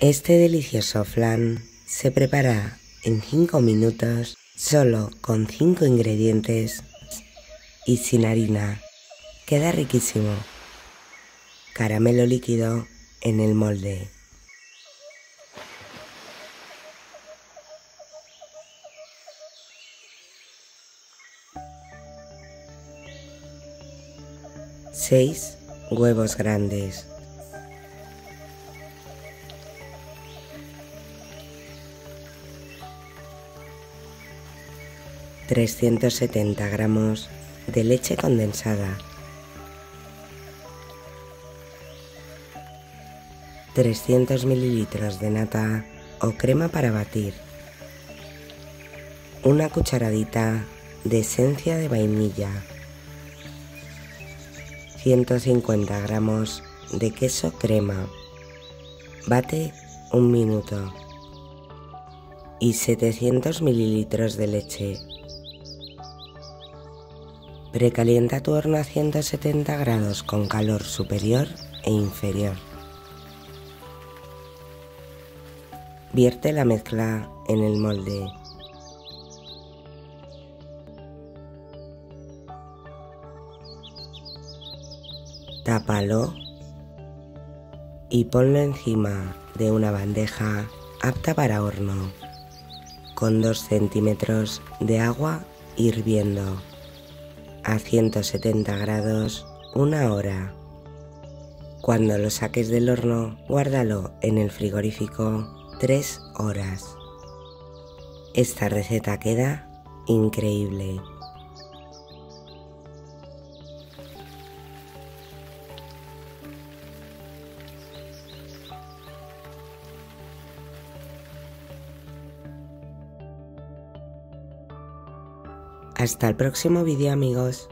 Este delicioso flan se prepara en 5 minutos solo con 5 ingredientes y sin harina. Queda riquísimo. Caramelo líquido en el molde. Seis huevos grandes. Trescientos setenta gramos de leche condensada. 300 mililitros de nata o crema para batir. Una cucharadita de esencia de vainilla. 150 gramos de queso crema. Bate un minuto. Y 700 mililitros de leche. Precalienta tu horno a 170 grados con calor superior e inferior. Vierte la mezcla en el molde. Tápalo y ponlo encima de una bandeja apta para horno con 2 centímetros de agua hirviendo a 170 grados una hora. Cuando lo saques del horno, guárdalo en el frigorífico 3 horas. Esta receta queda increíble. Hasta el próximo vídeo amigos.